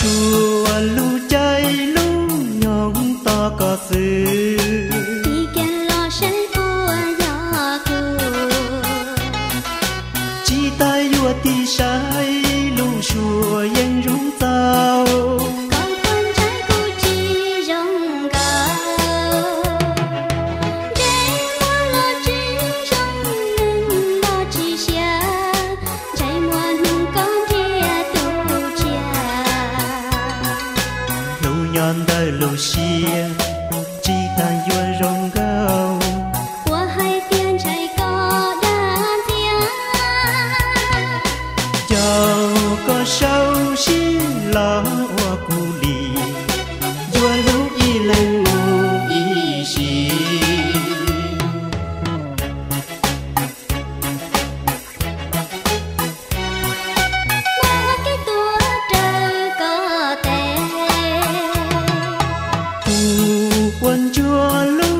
chua lu chay lu nhong to có sư chỉ cần lo sẵn của gió cù chỉ tay vua thì sai. chào có sâu xí lo hoa cu lì vua lúc y lên ngủ y xì quân chúa lúc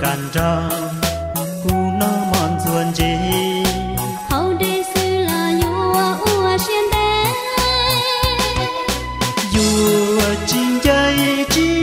càn ra cú nó mòn xuân chi hầu đi sư là yua ua xiên đế yua chim chay chim